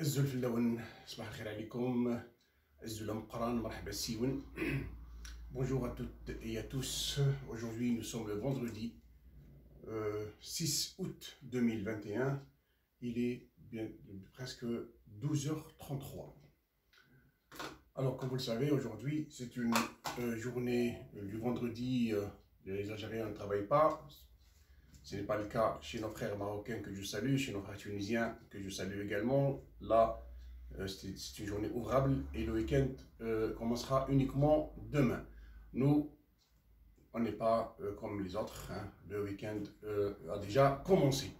الزول في اللون صباح الخير عليكم الزول مقران مرحبا سيون Bonjour à toutes et à tous. Aujourd'hui, nous sommes le vendredi euh, 6 août 2021. Il est bien, presque 12h33. Alors, comme vous le savez, aujourd'hui, c'est une euh, journée euh, du vendredi. euh, les Algériens ne travaillent pas. Ce n'est pas le cas chez nos frères marocains que je salue, chez nos frères tunisiens que je salue également. Là, euh, c'est une journée ouvrable et le week-end euh, commencera uniquement demain. Nous, on n'est pas euh, comme les autres. hein. Le week-end a déjà commencé.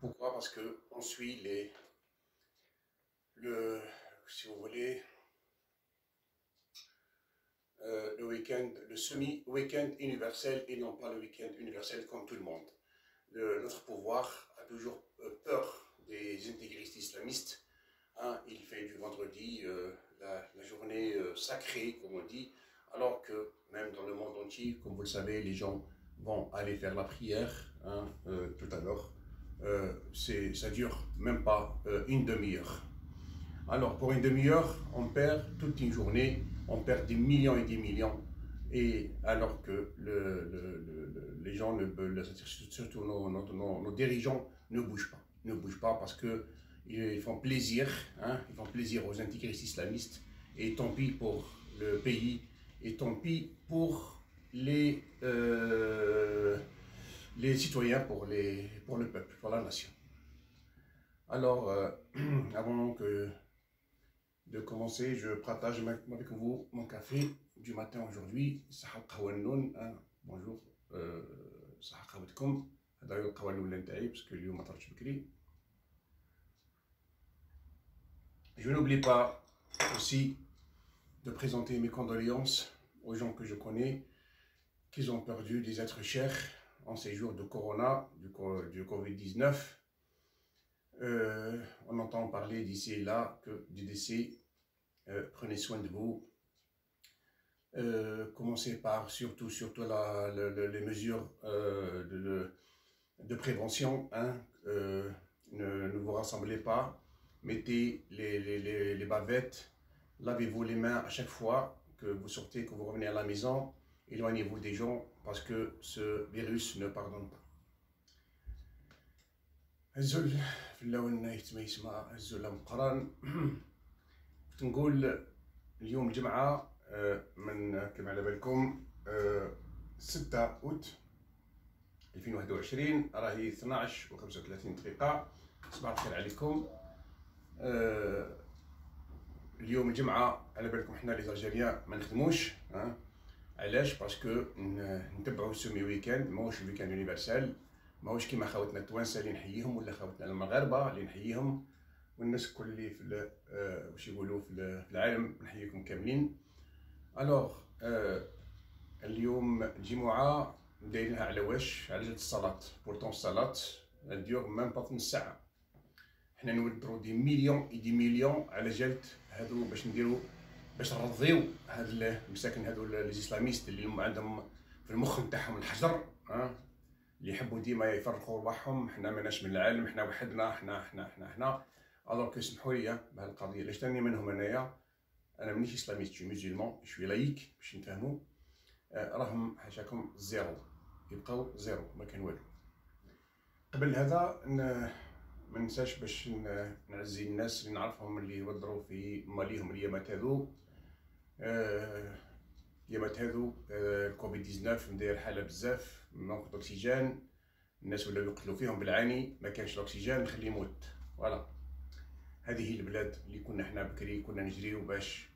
Pourquoi? Parce que on suit les, le, si vous voulez, le week-end, le semi-week-end universel et non pas le week-end universel comme tout le monde. Notre pouvoir a toujours euh, peur des intégristes islamistes. hein. il fait du vendredi euh, la, journée euh, sacrée, comme on dit, alors que même dans le monde entier, comme vous le savez, les gens vont aller faire la prière hein, tout à l'heure. Ça dure même pas une demi-heure. Alors pour une demi-heure, on perd toute une journée, on perd des millions et des millions. Et alors que le- le- le- le- les gens, surtout nos, nos- nos- dirigeants, ne bougent pas. Ne bougent pas parce que ils font plaisir, hein, ils font plaisir aux intégristes islamistes. Et tant pis pour le pays, et tant pis pour les, euh, citoyens, pour, le peuple, pour la nation. Alors, euh, avant de commencer, je partage avec vous mon café du matin aujourd'hui. صحة القهوة النون hein. Bonjour. euh, صحة قهوتكم. هذا هو القهوة الأولى نتاعي باسكو اليوم ما طرتش بكري. Je n'oublie pas aussi de présenter mes condoléances aux gens que je connais qui ont perdu des êtres chers en ces jours de Corona, du, co- du Covid-19. Euh, on entend parler d'ici et là que du décès. Euh, prenez soin de vous. Euh, commencez par surtout, surtout la- le- le- les mesures euh, de, de- de prévention. hein. Euh, ne, ne vous rassemblez pas. Mettez les, les- les- les bavettes. Lavez-vous les mains à chaque fois que vous sortez, que vous revenez à la maison. Éloignez-vous des gens parce que ce virus ne pardonne pas. الزول في اللون يتم يسمى الزول مقران كنت نقول اليوم الجمعة آه، من كما على بالكم آه، 6 أوت 2021 راهي 12 و 35 دقيقة. صباح الخير عليكم. آه، اليوم الجمعة على بالكم حنا les Algériens ما نخدموش علاش؟ parce que نتبعوا ال semi week-end ماهوش ال week-end universel ماهوش كيما خاوتنا التوانسة اللي نحييهم ولا خاوتنا المغاربة اللي نحييهم والناس الكل اللي في آه، واش يقولوا في العالم نحييكم كاملين. alors اليوم الجمعه دايرينها على واش؟ على جال الصلاة. pourtant الصلاة dure même pas نص ساعة. حنا نودرو des millions et des millions على جالت هادو باش نديرو باش نرضيو هاد المساكن هادو les islamistes اللي هم عندهم في المخ نتاعهم الحجر ها؟ اللي يحبوا ديما يفرقوا رواحهم حنا ماناش من العالم حنا وحدنا حنا حنا حنا حنا. alors que اسمحوا لي بهالقضيه علاش تاني منهم أنايا؟ أنا مانيش islamiste je suis musulman je suis laïque باش نفهموا آه، راهم حاشاكم zéro يبقاو zéro ما كان والو. قبل هذا ما ننساش باش نعزي الناس اللي نعرفهم اللي يودروا في ماليهم اليامات هذو آه، اليامات هذو آه، الكوفيد 19 مداير حالة بزاف manque d'oxygène الناس ولاو يقتلوا فيهم بالعاني ما كانش الأكسجين نخليه يموت. voilà. هذه هي البلاد اللي كنا حنا بكري كنا نجريو باش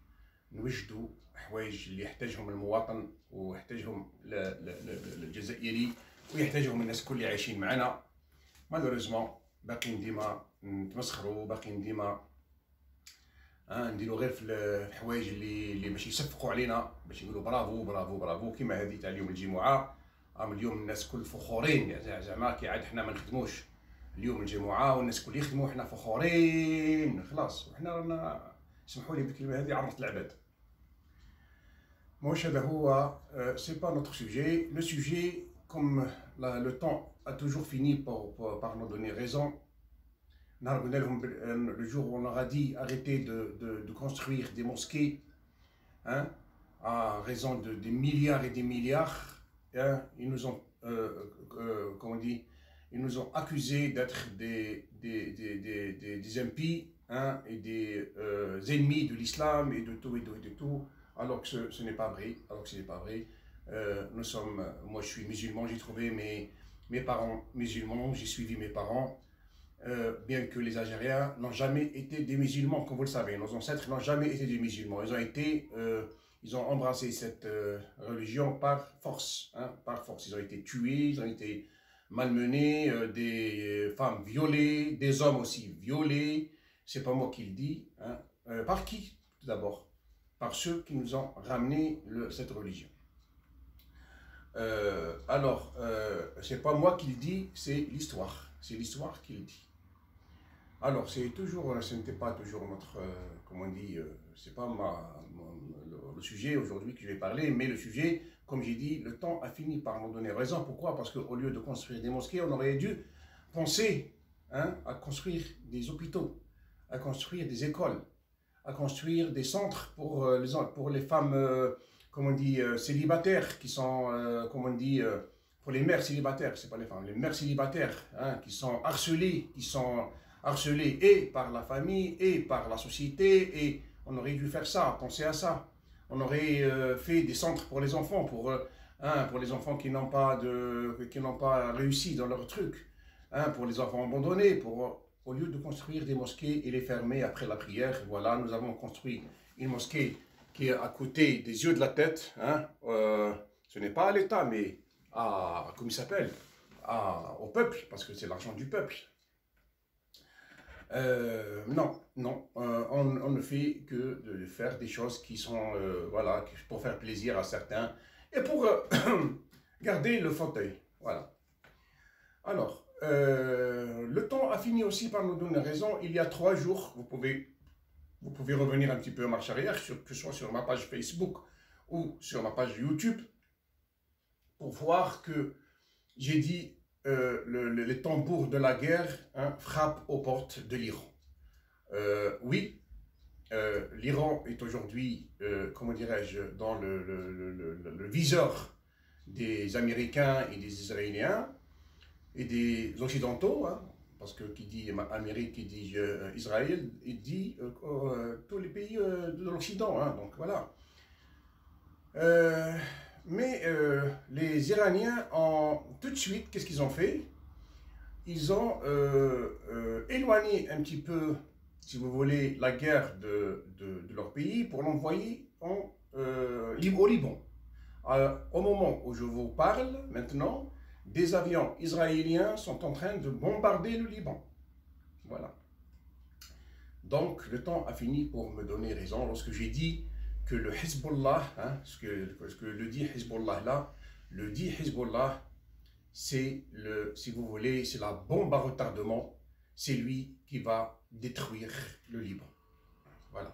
نوجدوا حوايج اللي يحتاجهم المواطن ويحتاجهم الجزائري ويحتاجهم الناس كل اللي عايشين معنا malheureusement باقيين ديما نتمسخروا باقيين ديما آه نديرو غير في الحوايج اللي اللي باش يصفقوا علينا باش يقولوا برافو برافو برافو. كيما هذه تاع اليوم الجمعة ام اليوم الناس كل فخورين. زعما كي عاد حنا ما نخدموش. اليوم الجمعة والناس كل يخدموا حنا فخورين. خلاص وحنا رانا اسمحوا لي بالكلمة هذه عرفت العباد. Mon ce n'est ah, euh, pas notre sujet. Le sujet, comme le temps a toujours fini par, par, nous donner raison, hum, hum, le jour où on leur a dit arrêtez de, de, construire des mosquées, hein, à raison de des milliards et des milliards, hein, ils nous ont, euh, euh, comment on dit, ils nous ont accusés d'être des, des, des, des, impies hein, et des ennemis de l'islam et de tout et de, et de tout alors que ce, n'est pas vrai. Alors que ce n'est pas vrai. nous sommes, moi je suis musulman, j'ai trouvé mes, mes parents musulmans, j'ai suivi mes parents. Euh, bien que les Algériens n'ont jamais été des musulmans, comme vous le savez. Nos ancêtres n'ont jamais été des musulmans. Ils ont été, euh, ils ont embrassé cette euh, religion par force, hein, par force. Ils ont été tués, ils ont été malmenés, des femmes violées, des hommes aussi violés. C'est pas moi qui le dis. Hein. par qui, tout d'abord? Par ceux qui nous ont ramené cette religion. alors, c'est pas moi qui le dis, c'est l'histoire. C'est l'histoire qui le dit. Alors, c'est toujours, euh, ce n'était pas toujours notre, euh, comment on dit, euh, c'est pas ma, le, sujet aujourd'hui que je vais parler, mais le sujet, comme j'ai dit, le temps a fini par m'en donner raison. Pourquoi? Parce qu'au lieu de construire des mosquées, on aurait dû penser hein, à construire des hôpitaux, à construire des écoles, à construire des centres pour les, pour les femmes, comment on dit, célibataires, qui sont, comment on dit, pour les mères célibataires, c'est pas les femmes, les mères célibataires, hein, qui sont harcelées, qui sont harcelé et par la famille et par la société et on aurait dû faire ça, penser à ça. On aurait euh, fait des centres pour les enfants, pour, euh, hein, pour les enfants qui n'ont pas, de, qui pas réussi dans leur truc, hein, pour les enfants abandonnés, pour, au lieu de construire des mosquées et les fermer après la prière. Voilà, nous avons construit une mosquée qui est à côté des yeux de la tête. Hein, euh, ce n'est pas à l'État, mais à, comment il s'appelle, au peuple, parce que c'est l'argent du peuple. Euh, non, non, euh, on, ne fait que faire des choses qui sont, voilà, pour faire plaisir à certains et pour garder le fauteuil, voilà. Alors, le temps a fini aussi par nous donner raison. Il y a trois jours, vous pouvez, vous pouvez revenir un petit peu en marche arrière, que ce soit sur ma page Facebook ou sur ma page YouTube, pour voir que j'ai dit euh, le, les tambours de la guerre hein, frappent aux portes de l'Iran. Euh, oui, euh, l'Iran est aujourd'hui, comment dirais-je, dans le, le, viseur des Américains et des Israéliens et des Occidentaux, hein, parce que qui dit Amérique, qui dit Israël, il dit tous les pays de l'Occident, hein, donc voilà. Mais euh, les Iraniens ont tout de suite, qu'est-ce qu'ils ont fait? Ils ont euh, euh, éloigné un petit peu, si vous voulez, la guerre de, de, leur pays pour l'envoyer au Liban. au moment où je vous parle maintenant, des avions israéliens sont en train de bombarder le Liban. Voilà. Donc le temps a fini pour me donner raison lorsque j'ai dit que le Hezbollah, hein, ce, que, le dit Hezbollah là, le dit Hezbollah, c'est le, si vous voulez, c'est la bombe à retardement, c'est lui qui va détruire le Liban. Voilà.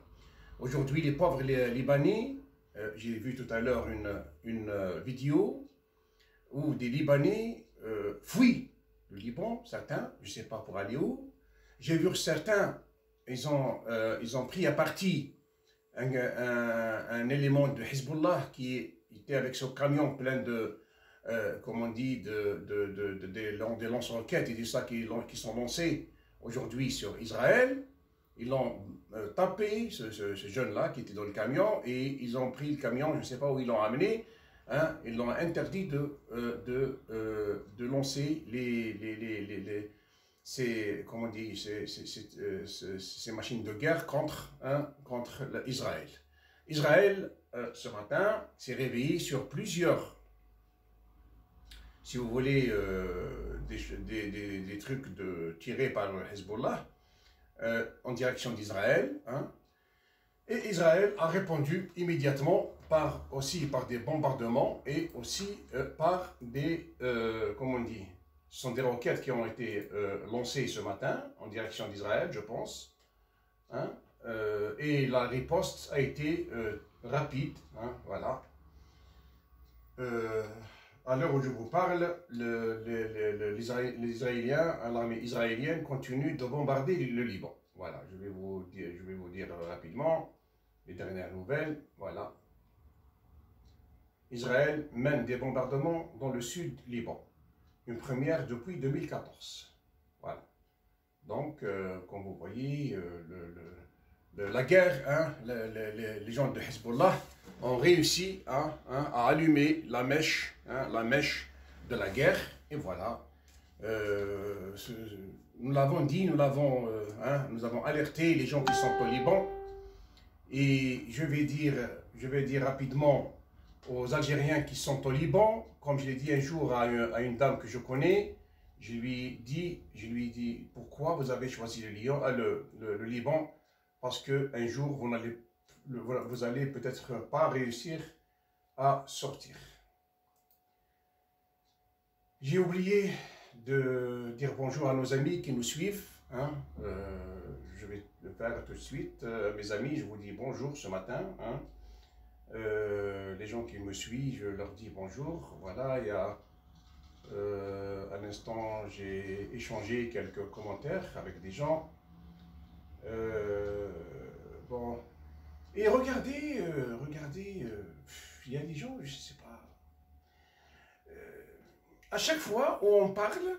Aujourd'hui, les pauvres Libanais, euh, j'ai vu tout à l'heure une, une euh, vidéo où des Libanais euh, fuient le Liban, certains, je ne sais pas pour aller où. J'ai vu certains, ils ont, ils ont pris à partie un, élément de Hezbollah qui était avec ce camion plein de, euh, comme on dit, de, de, de, de, lance-roquettes et tout ça qui, qui sont lancés aujourd'hui sur Israël. Ils l'ont euh, tapé, ce, ce, jeune-là qui était dans le camion, et ils ont pris le camion, je ne sais pas où ils l'ont amené, hein, ils l'ont interdit de, euh, de, de lancer les, les, les, les ces, comment dit, euh, ces, machines de guerre contre, hein, contre Israël. Israël, euh, ce matin, s'est réveillé sur plusieurs, si vous voulez, euh, des, des, trucs de, tirés par Hezbollah en direction d'Israël. Hein. Et Israël a répondu immédiatement par, aussi par des bombardements et aussi par des, comment on dit, ce sont des roquettes qui ont été euh, lancées ce matin en direction d'Israël, je pense. Hein. Euh, et la riposte a été euh, rapide. Hein, voilà. à l'heure où je vous parle, les Israéliens, l'armée israélienne continue de bombarder le Liban. Voilà, je vais vous dire, je vais vous dire rapidement les dernières nouvelles. Voilà. Israël mène des bombardements dans le sud Liban. Une première depuis 2014. Voilà. Donc, euh, comme vous voyez, euh, la guerre, hein, les gens de Hezbollah ont réussi hein, à allumer la mèche, hein, la mèche de la guerre. Et voilà. Euh, nous l'avons dit, nous l'avons, nous avons alerté les gens qui sont au Liban. Et je vais dire, je vais dire rapidement aux Algériens qui sont au Liban, comme je l'ai dit un jour à une dame que je connais, je lui dis, je lui dis pourquoi vous avez choisi le, Lyon, euh, le, Liban? Parce que un jour vous n'allez, vous allez peut-être pas réussir à sortir. J'ai oublié de dire bonjour à nos amis qui nous suivent. Hein. Euh, le faire tout de suite. Euh, mes amis, je vous dis bonjour ce matin. Hein. les gens qui me suivent, je leur dis bonjour. Voilà, il y a euh, à j'ai échangé quelques commentaires avec des gens. Euh, bon. Et regardez, euh, regardez, il y a des gens, je ne sais pas. à chaque fois où on parle,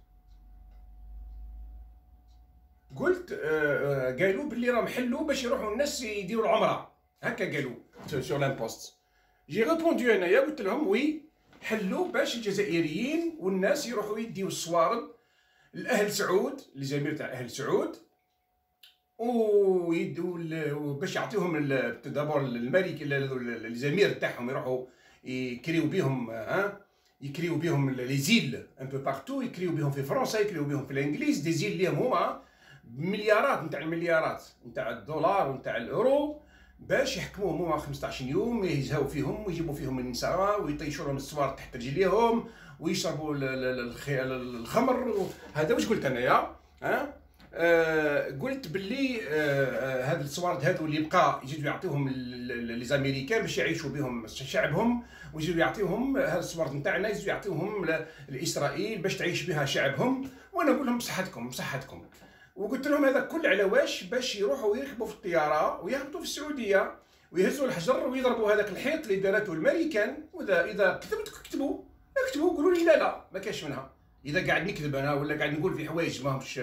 قلت آه, آه، قالوا باللي راهم حلوا باش يروحوا الناس يديروا العمرة. هكا قالوا sur un post j'ai répondu أنايا قلت لهم oui حلوا باش الجزائريين والناس يروحوا يديو الصوارد الاهل سعود الجماهير تاع أهل سعود ويدوا باش يعطيهم d'abord الملك الزمير تاعهم يروحوا يكريو بهم ها يكريو بهم les îles un peu partout يكريو بهم في فرنسا يكريو بهم في الإنجليز des îles ليهم هما. مليارات نتاع المليارات نتاع الدولار ونتاع الاورو باش يحكموهم هما 15 يوم يزهاو فيهم ويجيبوا فيهم النساء ويطيشوا لهم الصوار تحت رجليهم ويشربوا الخمر. هذا واش قلت أنايا؟ ها؟ آه قلت باللي آه هاد الصوارد هادو اللي بقى يجيو يعطيهم لي زاميريكان باش يعيشوا بهم شعبهم ويجيو يعطيهم هاد الصوارد نتاعنا يجيو يعطيهم لإسرائيل باش تعيش بها شعبهم. وأنا نقول لهم بصحتكم بصحتكم. وقلت لهم هذا كل على واش باش يروحوا يركبوا في الطيارة ويهبطوا في السعودية ويهزوا الحجر ويضربوا هذاك الحيط اللي دارته الامريكان واذا إذا كتبت كتبوا. اكتبوا قولوا لي لا لا ما كاش منها. إذا قاعد نكذب أنا ولا قاعد نقول في حوايج ما همش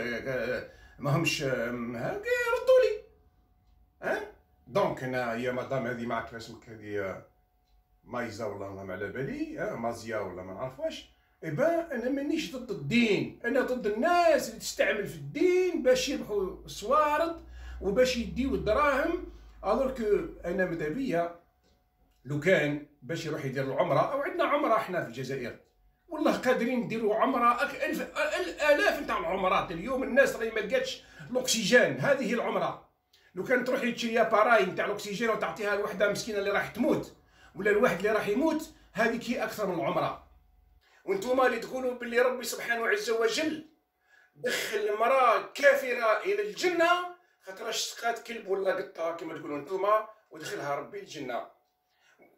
ما همش ردوا لي. ها؟ donc أنا يا مدام هذه عرفت اسمك هذه مايزا ولا ما على بالي ها مازيا ولا ما نعرف واش. eh bah أنا مانيش ضد الدين. أنا ضد الناس اللي تستعمل في الدين باش يربحوا الصوارد وباش يديو الدراهم. alors que أنا ماذا بيا؟ لو كان باش يروح يدير العمرة أو عندنا عمرة إحنا في الجزائر. والله قادرين نديروا عمرة ألف الآلاف نتاع العمرات اليوم الناس راهي ما لقاتش الأكسجين. هذه العمرة. لو كان تروحي تشري باراي نتاع الأكسجين وتعطيها لوحدة مسكينة اللي راح تموت ولا الواحد اللي راح يموت هذيك هي أكثر من العمرة. وأنتم اللي تقولوا باللي ربي سبحانه عز وجل دخل المرأة كافرة إلى الجنة خاطرش سقات كلب ولا قطة كما تقولوا أنتم ودخلها ربي الجنة.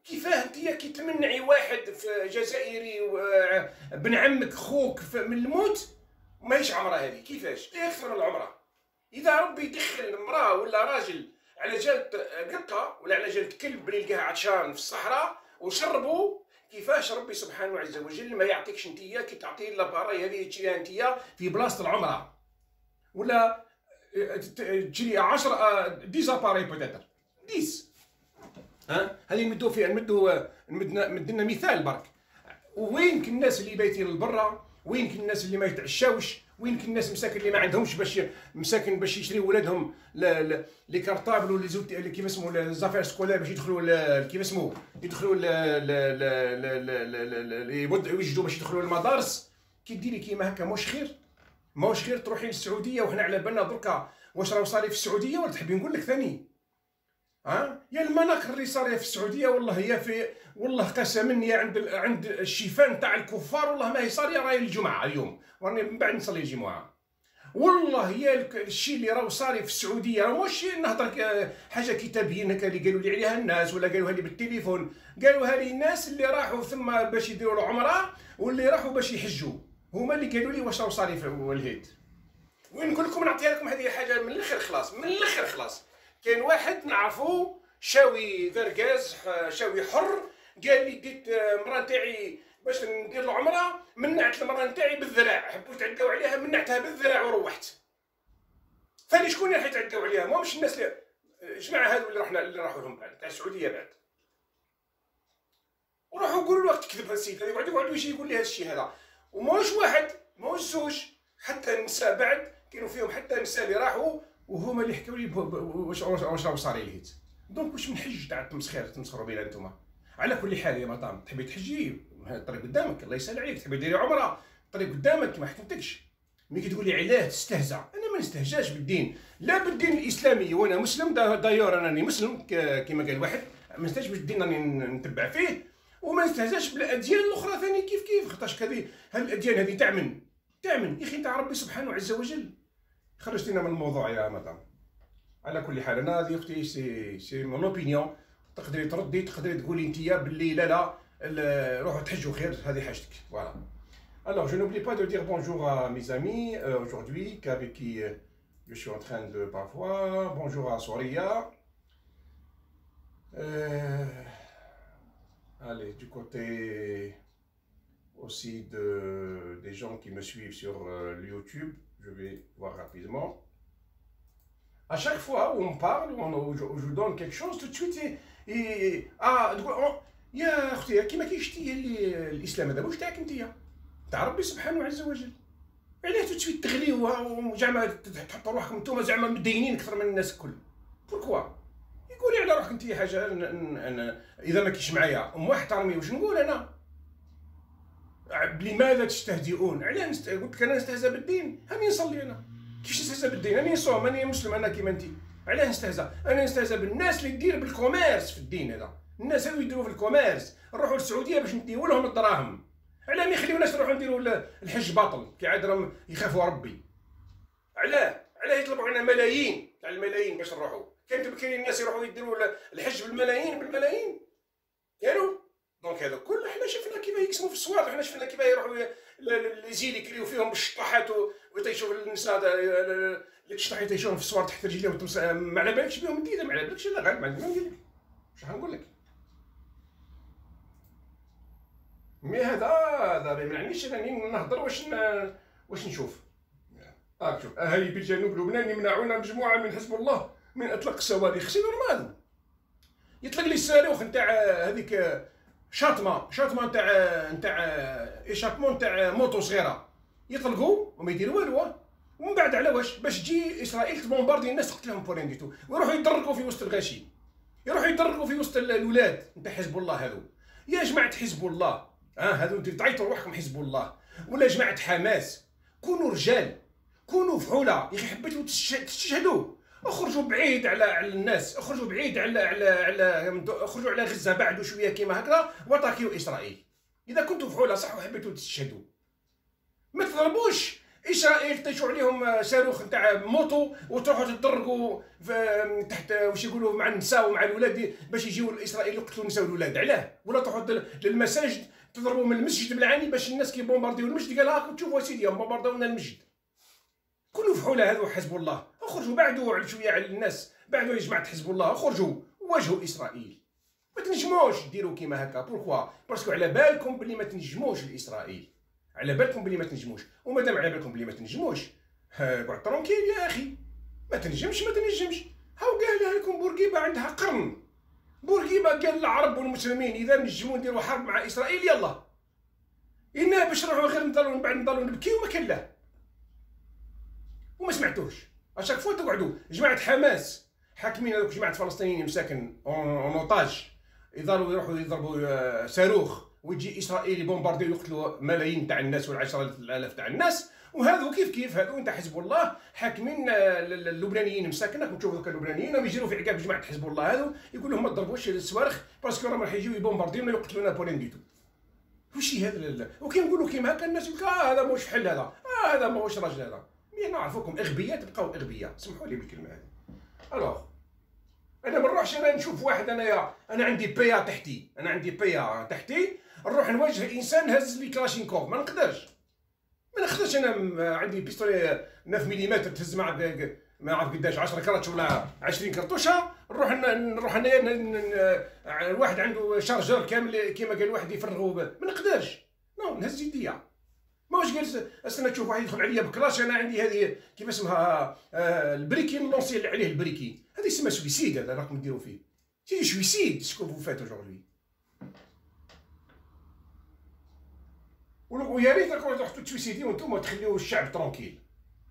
كيفاه انت كي تمنعي واحد في جزائري ابن عمك خوك من الموت؟ ماهيش عمرة هذه كيفاش؟ إيه أكثر من العمرة. إذا ربي يدخل امراه ولا راجل على جالة قطة ولا على جالة كلب اللي عطشان في الصحراء وشربوا كيفاش ربي سبحانه عز وجل ما يعطيكش انتيا كي تعطي l'appareil هذه تشريها انتيا في بلاصة العمرة. ولا تشري 10 des appareils peut-être. 10 ها؟ هذه نمدو فيها نمدو نمد لنا مثال برك. وين الناس اللي بايتين لبرا؟ وين الناس اللي ما يتعشاوش؟ وين الناس مساكن اللي ما عندهمش باش مساكن باش يشريو ولادهم les cartables ولا زوت كيف اسمه les affaires scolaires باش يدخلوا كيف اسمه يدخلوا يوجدوا باش يدخلوا المدارس كي ديري كيما هكا موش خير؟ ماهوش غير تروحي للسعودية وحنا على بالنا دركا واش راه صاري في السعودية ولا تحبي نقول لك ثاني؟ ها؟ يا المناخ اللي صاريه في السعودية والله هي في والله قسما يا عند عند الشيفان تاع الكفار والله ما هي صاريه راهي الجمعة اليوم. راني من بعد نصلي الجمعة. والله يا الشيء اللي راه صاري في السعودية راه ماشي نهضر حاجة كتابية هكا اللي قالوا لي عليها الناس ولا قالوها لي بالتليفون. قالوها لي الناس اللي راحوا ثم باش يديروا العمرة واللي راحوا باش يحجوا. هما اللي قالوا لي واش راه صاري في الهيد وين نقول لكم نعطيها لكم هذه حاجة من الآخر خلاص من الآخر خلاص. كاين واحد نعرفو شاوي ذرقاز شاوي حر قال لي ديت مرا تاعي باش ندير العمرة منعت المراه نتاعي بالذراع حبوا يتعداو عليها منعتها بالذراع وروحت. ثاني شكون اللي حيتعداو عليها؟ ما مش الناس اللي جماعة هذو اللي رحنا اللي راحوا لهم بعد تاع السعودية بعد. وراحوا يقولوا له تكذب السيد هذا يقعد يقعد يجي يقول لي هذا الشيء هذا. وماهوش واحد ماهوش زوج حتى النساء بعد كانوا فيهم حتى النساء اللي راحوا وهما اللي حكوا لي واش واش راه صار لي donc واش من حج تاع التمسخير تمسخروا بينا أنتم على كل حال يا مدام تحبي تحجي؟ الطريق قدامك الله يسهل عليك. تحبي ديري عمرة؟ الطريق قدامك ما حكمتكش. ملي تقول لي علاه تستهزأ. أنا ما نستهزأش بالدين. لا بالدين الإسلامي وأنا مسلم d'ailleurs راني مسلم كما قال واحد. ما نستهزأش بالدين راني نتبع فيه. وما نستهزأش بالأديان الأخرى ثاني. كيف كيف؟ خاطرش هذه الأديان هذه تعمن تعمن يا أخي تاع ربي سبحانه عز وجل. خرجتينا من الموضوع يا مدام على كل حال انا هذه اختي سي سي مون اوبينيون تقدري تردي تقدري تقولي انت باللي لا لا روحوا تحجوا خير هذه حاجتك فوالا Alors, je n'oublie pas de dire bonjour à mes amis euh, aujourd'hui, avec qui euh, je suis en train de parfois. Bonjour à Soria. Euh, allez, du côté aussi de, des gens qui me suivent sur euh, YouTube, Je vais voir rapidement. À chaque fois où on parle, on, où, je, où je, donne quelque chose, tout de suite, et, et ah, يا أختي كيما كيشتي الإسلام هذا واش تاعك أنت تاع ربي سبحانه عز وجل. علاه تسوي تغليوها وزعما تحطوا روحكم أنتم زعما مدينين أكثر من الناس الكل. pourquoi يقولي على روحك أنت حاجة أنا إذا ما كيش معايا أم واحد احترمي واش نقول أنا؟ لماذا تستهزئون؟ علاه. قلت لك أنا نستهزأ بالدين. هاني نصلي أنا؟ كيفاش نستهزأ بالدين؟ هاني نصوم هاني مسلم أنا كيما انت. علاه نستهزأ؟ أنا نستهزأ بالناس اللي دير بال commerce في الدين هذا. الناس هذو يديروا في ال commerce. نروحوا للسعودية باش نديو لهم الدراهم. علاه ما يخليوناش نروحوا نديروا الحج باطل. كي عاد راهم يخافوا ربي. علاه علاه يطلبوا علينا ملايين. تاع الملايين باش نروحوا. كانت كاين الناس يروحوا يديروا الحج بالملايين بالملايين. كانوا donc هذا كل حنا شفنا كيف يقسموا في الصوالح حنا شفنا كيف يروحوا les îles يكريو فيهم بالشطاحات ويطيشوا النساء اللي الشطاح يطيشوهم في الصوارد تحت رجليهم ما على بالكش بهم انت ما على بالكش لا غير ما نقول لك. شنو نقول لك؟ mais هذا هذا ما يعنيش إنني نهضر واش واش نشوف. هاك شوف أهالي بالجنوب لبنان يمنعون مجموعة من حزب الله من أطلاق الصواريخ c'est normal يطلق لي الصاروخ نتاع هذيك شاطمه شاطمه نتاع نتاع échappement نتاع moto صغيرة. يطلقوا وما يديروا والو. ومن بعد على واش؟ باش تجي إسرائيل تبومباردي الناس تقتلهم pour rien du tout ويروحوا يدركوا في وسط الغاشي يروحوا يدركوا في وسط الاولاد نتاع حزب الله هذو. يا جماعة حزب الله. ها هذو تعيطوا روحكم حزب الله. ولا جماعة حماس. كونوا رجال. كونوا فحولة. يا أخي حبيتوا تستشهدوا اخرجوا بعيد على على الناس اخرجوا بعيد على على على اخرجوا على غزة بعدوا شوية كيما هكذا وطاكيوا إسرائيل. إذا كنتوا فحوله صح وحبيتوا تستشهدوا ما تضربوش! إسرائيل طيشوا عليهم صاروخ نتاع موطو وتروحوا تدرقوا تحت واش يقولوا مع النساء ومع الاولاد باش يجيو اسرائيل يقتلوا النساء والاولاد علاه! ولا تروحوا للمساجد تضربوا من المسجد بالعاني باش الناس كي bombardéيو المسجد قال هاك تشوفوا سيدي bombardéيو لنا المسجد. كلوا فحوله هذو حزب الله. أخرجوا بعدوا شوية على الناس بعدوا يا جماعة حزب الله. أخرجوا واجهوا إسرائيل. ما تنجموش ديروا كيما هكا. pourquoi parce que على بالكم بلي ما تنجموش لاسرائيل على بالكم بلي ما تنجموش. ومادام على بالكم بلي ما تنجموش قعد tranquille يا أخي. ما تنجمش ما تنجمش. هاو قال لكم بورقيبة عندها قرن؟ بورقيبة قال العرب والمسلمين إذا نجموا نديروا حرب مع إسرائيل يلا. إنا باش نروحوا غير نضلوا من بعد نضلوا نبكيو ما كان لا. وما سمعتوش. à chaque fois تقعدوا جماعة حماس حاكمين هذوك جماعة فلسطينيين مساكن en otage. يضلوا يروحوا يضربوا آه، صاروخ. ويجي اسرائيل يbombarder ويقتلوا ملايين تاع الناس والعشرات الآلاف تاع الناس. وهذو كيف كيف؟ هذو انت حزب الله. حاكمين اللبنانيين مساكن راكم تشوفوا اللبنانيين. راهم يجروا في عقاب جماعة حزب الله هذو. يقول لهم ما تضربوش الصواريخ parce que راهم راح يجيو يbombardéيونا ويقتلونا بولين ديتو وشي هذا وكي نقولوا كيما هكا الناس يقول آه هذا ماهوش حل هذا. آه هذا ماهوش راجل هذا. mais نعرفوكم إغبياء تبقاو إغبياء. سمحوا لي بالكلمة هذه. alors. أنا ما نروحش أنا نشوف واحد انايا أنا عندي PA تحتي. أنا عندي PA تحتي. نروح نواجه إنسان هز لي كلاشينكوف. ما نقدرش. ما نقدرش أنا عندي pistolet 9 ملم تهز مع ما نعرف قداش. 10 كرطاش ولا 20 كرطوشة. نروح نروح انايا الواحد عنده chargeur كامل كيما قال واحد يفرغوا ما نقدرش. non نهز يديا. واش جالس استنى تشوف واحد يدخل عليا بكلاش أنا عندي هذه كيف اسمها آه ال briquet نlancer عليه ال briquet. هذه اسمها suicide هذا راكم ديروا فيه. c'est suicide ce que vous faites aujourd'hui ويا ريت راكم تروحوا تsuicider وأنتم تخليو الشعب tranquille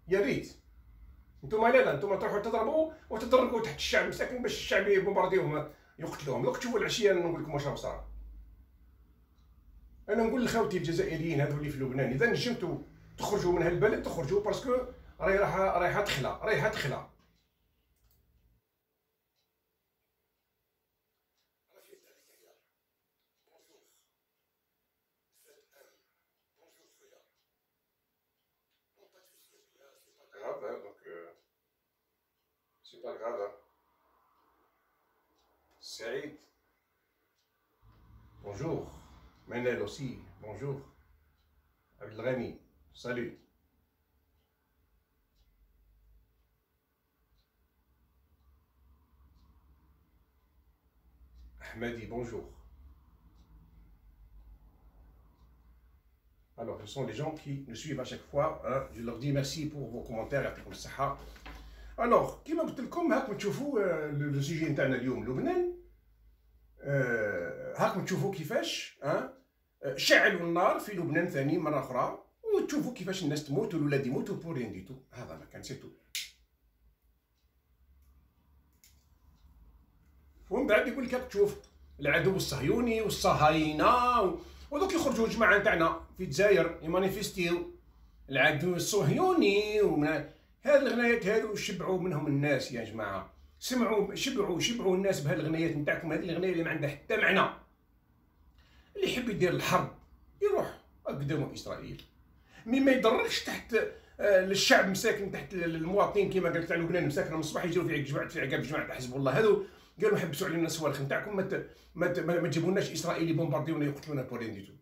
يا ريت. أنتم لا لا أنتم تروحوا تضربوا وتضربوا تحت الشعب مساكن باش الشعب يbombardéيوهم يقتلوهم. دوك تشوفوا العشية نقول لكم واش راه صار. أنا نقول لخوتي الجزائريين هذو في لبنان إذا نجمتوا تخرجوا من هالبلد تخرجوا باسكو راهي رايحه رايحه تخلى رايحه تخلى C'est Menel aussi. Bonjour. Abdelghani. Salut. Ahmadi, bonjour. Alors, ce sont les gens qui nous suivent à chaque fois. Hein. Je leur dis merci pour vos commentaires. comme ça. الوغ كيما قلت لكم هاكم تشوفوا لو سيجي نتاعنا اليوم لبنان هاكم تشوفوا كيفاش شعلوا النار في لبنان ثاني مرة أخرى وتشوفوا كيفاش الناس تموت والولاد يموتوا pour rien هذا ما كان c'est tout ومن بعد يقول لك تشوف العدو الصهيوني والصهاينة ودوك يخرجوا الجماعة نتاعنا في الجزائر يmanifestéيو. العدو الصهيوني ومن هاد الغنايات هادو شبعوا منهم الناس يا جماعة. سمعوا شبعوا شبعوا الناس بهاد الغنايات نتاعكم. هذه الغناية اللي ما عندها حتى معنى. اللي يحب يدير الحرب يروح قدامه إسرائيل. مي ما يضركش تحت آه، للشعب مساكن تحت المواطنين كما قال تاع لبنان مساكن من الصباح يجوا في جماعة في عقاب جماعة حزب الله. هذو قالوا حبسوا علينا الصواريخ نتاعكم ما ما, تجيبوناش اسرائيل يبومبارديونا يقتلونا بولين ديتو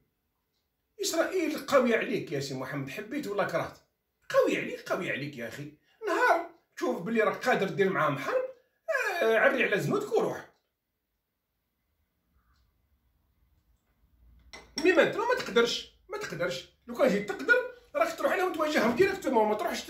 إسرائيل قويه عليك يا سي محمد. حبيت ولا كرهت؟ قوي عليك قوي عليك يا أخي. نهار تشوف بلي راك قادر دير معاهم حرب آه عري على زنودك وروح mais ما ما تقدرش؟ ما تقدرش. لو كان جيت تقدر راك تروح لهم تواجههم directement ما تروحش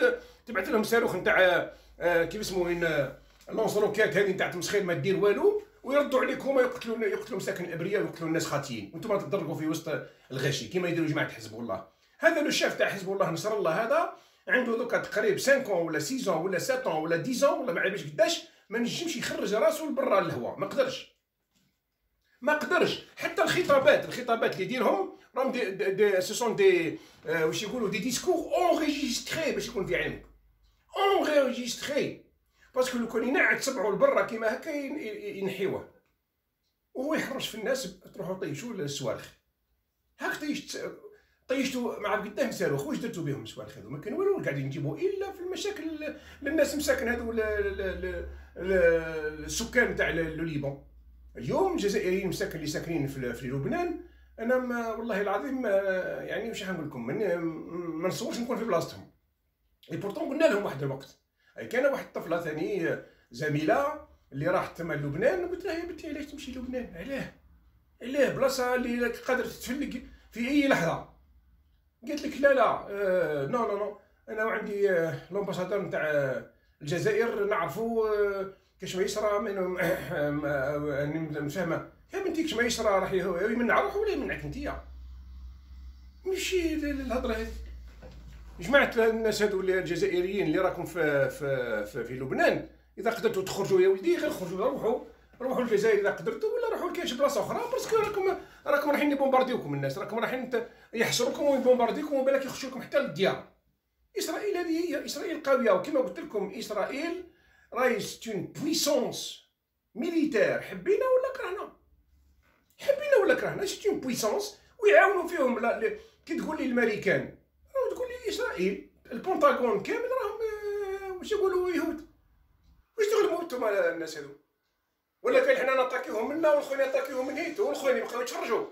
تبعث لهم صاروخ نتاع آه كيف اسمه un lance-roquettes هذه نتاع تمسخير ما دير والو ويردوا عليكم ويقتلوا يقتلوا مساكن الابرياء ويقتلوا الناس خاطيين وأنتم تضربوا في وسط الغاشي كما يديروا جماعة حزب الله. هذا le chef تاع حزب الله نصر الله هذا عنده دوكا تقريب 5 ولا 6 ولا 7 ولا 10 ولا ما عرفش قداش ما نجمش يخرج راسو لبرا الهواء. ما قدرش. ما قدرش. حتى الخطابات الخطابات اللي يديرهم راهم des, des, des, ce sont des واش يقولوا des discours enregistrés باش يكون في علمك enregistrés parce que لو كان ينعت سبعه لبرا كيما هكا ينحيوه وهو يحرش في الناس تروحوا طيشوا الصواريخ هاك طيشت طيشتوا مع قدام صاروخ واش درتوا بهم الصواريخ هذو ما كان والو قاعدين نجيبوا الا في المشاكل للناس مساكن هذو السكان تاع ليبان اليوم الجزائريين مساكن اللي ساكنين في لبنان أنا ما والله العظيم يعني واش نقول لكم ما نصورش نكون في بلاصتهم. اي بورتون قلنا لهم واحد الوقت. كان واحد الطفلة ثاني زميلة اللي راحت تما لبنان قلت لها يا بنتي علاش تمشي لبنان؟ علاه علاه بلاصة اللي قادر تتفلق في أي لحظة. قالت لك لا لا آه non non non أنا وعندي آه l'ambassadeur نتاع الجزائر نعرفوا آه كاش ما يصرى من آه فاهمه يا بنتي كاش ما يصرى راح يمنع روحه ولا يمنعك انتيا ماشي الهضره هذه جماعة الناس هذو الجزائريين اللي راكم في في في, لبنان. إذا قدرتوا تخرجوا يا ولدي غير خرجوا روحوا. روحوا الجزائر إذا قدرتوا ولا روحوا لكاش بلاصة أخرى. parce que راكم راكم رايحين يbombardéيوكم الناس. راكم رايحين يحشروكم ويbombardéيوكم وبالك يخشوا لكم حتى للديار. إسرائيل هذه هي إسرائيل قوية وكما قلت لكم إسرائيل راهي une puissance militaire. حبينا ولا كرهنا؟ حبينا ولا كرهنا؟ c'est une puissance ويعاونوا فيهم كي تقول لي الامريكان تقول لي إسرائيل البونتاغون كامل راهم آه، واش يقولوا يهود؟ واش تغلبوا نتوما الناس هذو ولا كان حنا نطاكيوهم منا والخوين يطاكيوهم من هيت والخوين يبقاو يتفرجوا.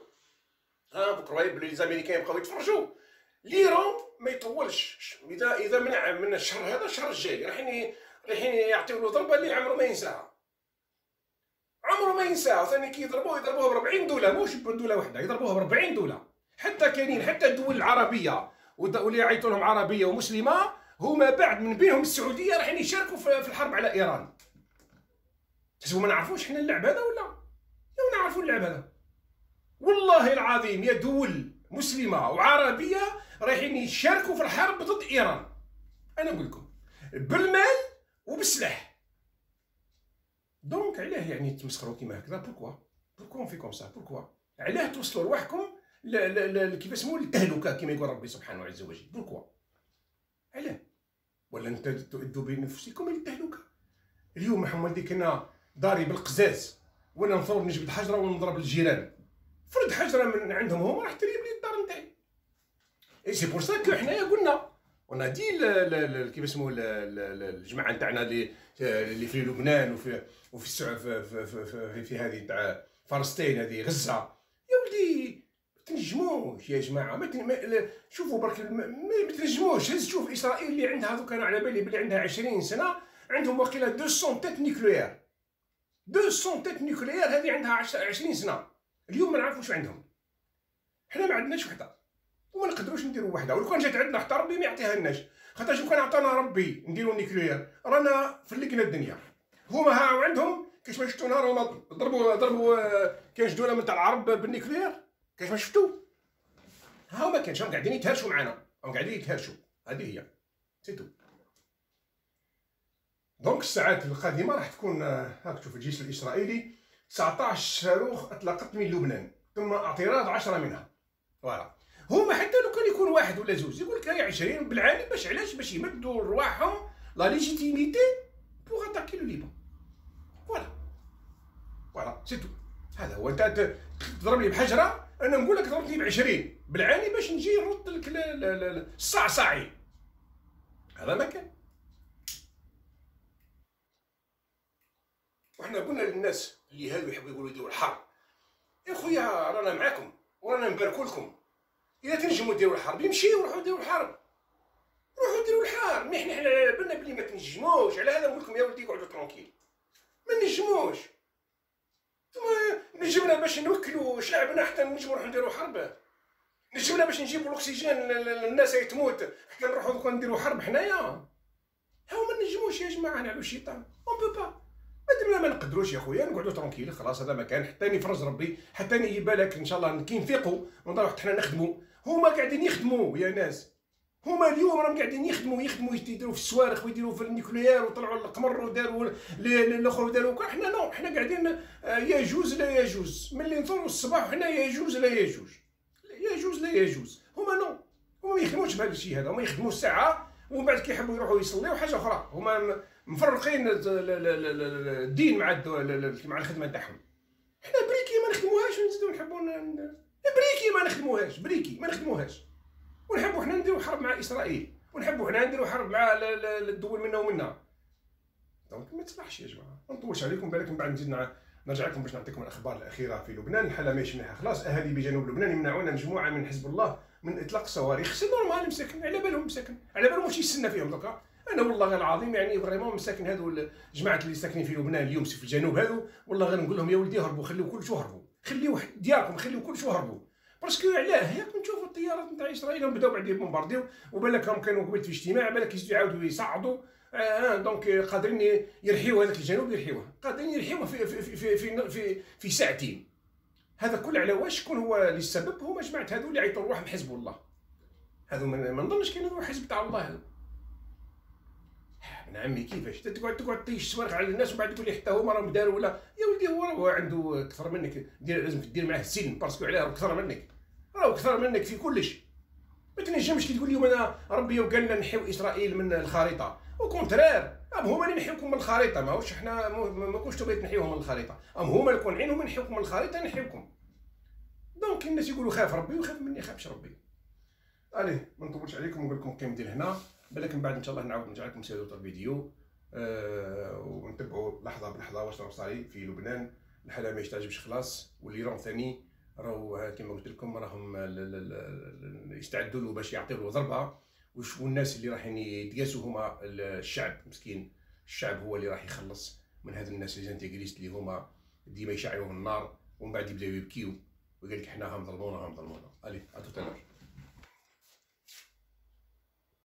ها بكرة بلي زاميريكان يبقاو يتفرجوا. ليران ما يطولش. اذا إذا منع من الشهر هذا الشهر الجاي رايحين رايحين يعطيو له ضربة اللي عمره ما ينساها. عمره ما ينساها. ثاني كي يضربوه يضربوها ب 40 دوله مش بدوله واحدة يضربوها ب 40 دوله حتى كاينين حتى الدول العربية واللي يعيطوا لهم عربية ومسلمة هما بعد من بينهم السعودية رايحين يشاركوا في الحرب على إيران. تحسبوا ما نعرفوش حنا اللعب هذا ولا؟ يا نعرفوا اللعب هذا. والله العظيم يا دول مسلمة وعربية رايحين يشاركوا في الحرب ضد إيران. أنا نقول لكم بالمال وبالسلاح donc علاه يعني تمسخروا كيما هكذا. pourquoi pourquoi faire comme ça علاه توصلوا رواحكم كيف اسمه للتهلكه كما يقول ربي سبحانه عز وجل. بوركوا علاه. ولا انت تؤدوا بنفسكم للتهلكة. اليوم حمد كنا داري بالقزاز. وأنا نضرب نجبد حجرة ونضرب الجيران. فرد حجرة من عندهم هما راح تريب لي الدار نتاعي. اي سي بور سا كو حنايا قلنا قلنا دي كيف اسمه الجماعة نتاعنا اللي اللي في لبنان وفي وفي في, في, في, في, هذه تاع فلسطين هذه غزة. يا ولدي تنجموش يا جماعة ما شوفوا برك ما تنجموش. هز شوف إسرائيل اللي عندها دوك أنا على بالي بلي عندها 20 سنة عندهم وقيله 200 têtes nucléaires. 200 têtes nucléaires هذه عندها 20 سنة. اليوم ما نعرفوش عندهم. حنا ما عندناش وحدة. وما نقدروش نديرو وحده. ولو كان جات عندنا حتى ربي ما يعطيها لناش. خاطرش لو كان عطانا ربي نديرو nucléaire رانا فلقنا الدنيا. هما ها عندهم كاش ما شفتو نهار هما ضربوا ضربوا كاش دوله من تاع العرب بال nucléaire؟ كاش ما شفتو؟ ها هما كانش قاعدين يتهرشوا معانا. هم قاعدين يتهرشوا. هذه هي. c'est tout. donc الساعات القادمة راح تكون هاك تشوف الجيش الإسرائيلي. 19 صاروخ أطلقت من لبنان. ثم اعتراض 10 منها. voilà. هما حتى لو كان يكون واحد ولا زوج يقول لك 20 بالعاني باش علاش باش يمدوا رواحهم la légitimité pour attaquer le Liban voilà voilà c'est tout هذا هو. انت تضرب لي بحجرة أنا نقول لك ضربتني ب 20 بالعاني باش نجي نرد لك الصاع صاعين. هذا ما كان. وحنا قلنا للناس اللي هادو يحبوا يقولوا يديروا الحرب يا خويا رانا معاكم ورانا نباركوا لكم اذا تنجموا ديروا الحرب يمشيوا روحوا ديروا الحرب. روحوا ديروا الحرب. mais حنا على بالنا بلي ما تنجموش. على هذا نقول لكم يا ولدي قعدوا tranquille ما نجموش. نجمنا باش نوكلوا شعبنا حتى نجموا نروحوا نديروا حرب. نجمنا باش نجيبوا الأكسجين للناس تموت. حتى نروحوا دوكا نديروا حرب حنايا. هاو ما نجموش يا جماعة نعلو الشيطان. on peut pas مادام ما نقدروش يا خويا نقعدوا tranquille خلاص هذا ما كان حتى يفرج ربي حتى يبان لك إن شاء الله كي نفيقوا ونضرب حتى حنا نخدموا. هما قاعدين يخدموا يا ناس. هما اليوم راهم قاعدين يخدموا يخدموا يديروا في الصواريخ ويديروا في ال nucléaire وطلعوا القمر وداروا الآخر وداروا حنا non حنا قاعدين آه، يجوز لا يجوز ملي نثوروا الصباح حنا يجوز لا يجوز يجوز لا يجوز هما non. هما ما يخدموش بهذا الشيء هذا. هما يخدموا الساعة ومن بعد كيحبوا يروحوا يصليوا حاجة أخرى. هما مفرقين الدين مع مع الخدمة تاعهم حنا briquet ما نخدموهاش ونزيدو نحبوا briquet ما نخدموهاش briquet ما نخدموهاش. ونحبوا حنا نديروا حرب مع إسرائيل ونحبوا حنا نديروا حرب مع الدول منا ومنا. donc ما تصلحش يا جماعة ما نطولش عليكم بالك من بعد نزيد نرجع لكم باش نعطيكم الأخبار الأخيرة في لبنان. الحالة ماشي مليحة خلاص أهالي بجنوب لبنان يمنعون مجموعة من حزب الله من إطلاق الصواريخ c'est normal مساكن على بالهم مساكن على بالهم واش يستنى فيهم دوكا. أنا والله العظيم يعني vraiment مساكن هذو الجماعه اللي ساكنين في لبنان اليوم في الجنوب هذو والله غير نقول لهم يا ولدي هربوا خليو كل شو هربوا. خليو دياركم خليو كل شو هربوا parce que علاه ياك نشوفوا الطيارات نتاع إسرائيل بداو بعد يبومبارديو وبالك راهم كانوا قبل في اجتماع بالك يزيدوا يعاودوا يصعدوا. آه donc قادرين يرحيوا هذاك الجنوب يرحيوه. قادرين يرحيوه في في في في في, في ساعتين. هذا كله على واش؟ شكون هو اللي السبب هما جماعة هذو اللي عيطوا روحهم حزب الله. هذو ما نظنش كاين حزب تاع الله. هذو ابن عمي كيفاش تقعد تقعد طيش صوارخ على الناس وبعد تقول لي حتى هما راهم داروا ولا يا ولدي هو راه عنده أكثر منك دير لازم دير معاه السن parce que علاه أكثر منك. راه أكثر منك في كلش. ما تنجمش كي تقول لهم أنا ربي وقال لنا نحيو إسرائيل من الخريطة. au contraire أم هما اللي نحيوكم من الخريطة؟ ماهوش حنا ما كنتش تبغي تنحيوهم من الخريطة. أم هما اللي كون عينهم نحيوكم من الخريطة نحيوكم. donc الناس يقولوا خاف ربي وخاف مني خافش ربي. allez ما نطولش عليكم ونقول لكم كيما دير هنا. بالك من بعد إن شاء الله نعاود نرجع لكم sur la vidéo أه ونتبعوا لحظة بلحظة واش راه صاير في لبنان. الحالة ما يحتاجش خلاص. واللي راه ثاني راهو كما قلت لكم راهم يستعدوا له باش يعطيو له ضربة. وشوفوا الناس اللي راح يتقاسوا هما الشعب. مسكين. الشعب هو اللي راح يخلص من هاد الناس les intégristes اللي هما ديما يشعلوا النار. ومن بعد يبداو يبكيو. ويقول لك حنا هم ظلمونا هم ظلمونا. ألي أتو